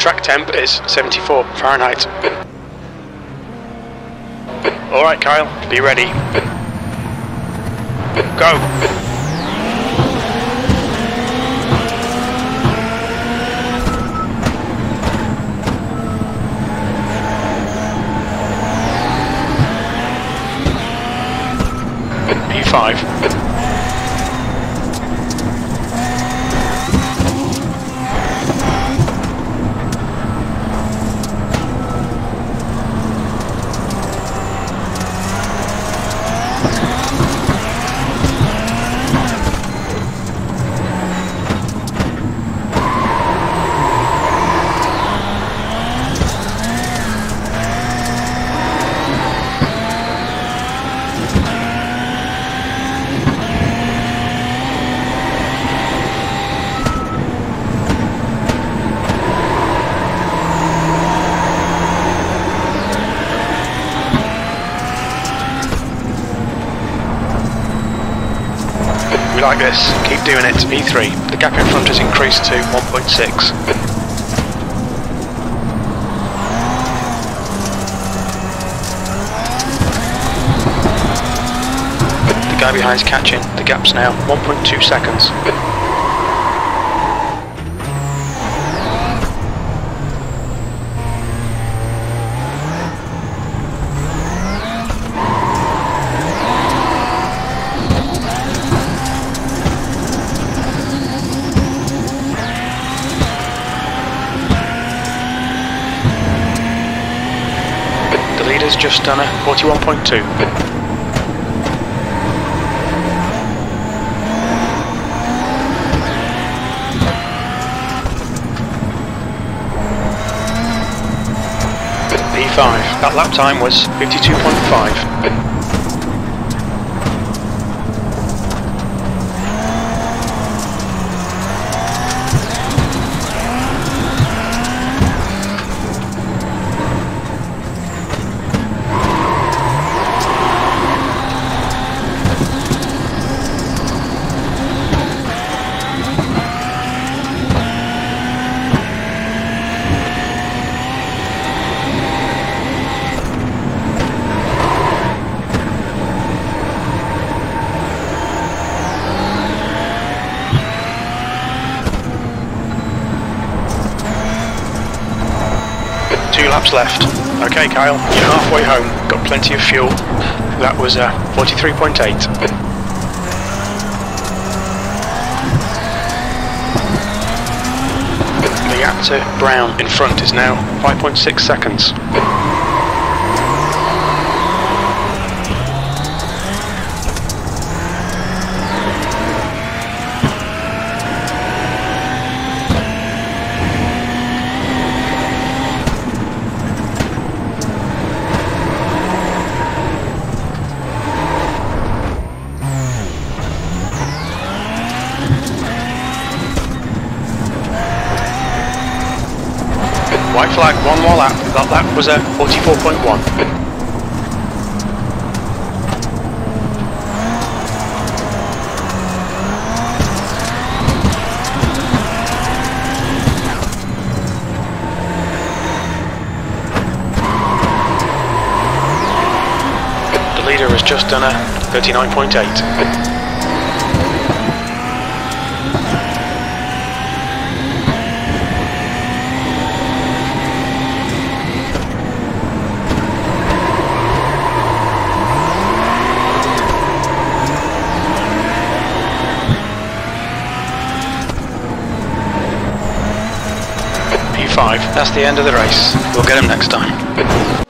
track temp is 74 Fahrenheit. Alright Kyle, be ready. Go! P5. Like this. Keep doing it. E3. The gap in front has increased to 1.6. The guy is catching. The gap's now 1.2 seconds. Leader's just done a 41.2. P5. That lap time was 52.5. Two laps left. Okay, Kyle, you're halfway home. Got plenty of fuel. That was uh, 43.8. The gap to Brown in front is now 5.6 seconds. White flag, one more lap. That lap was a 44.1. The leader has just done a 39.8. P5. That's the end of the race. We'll get him next time.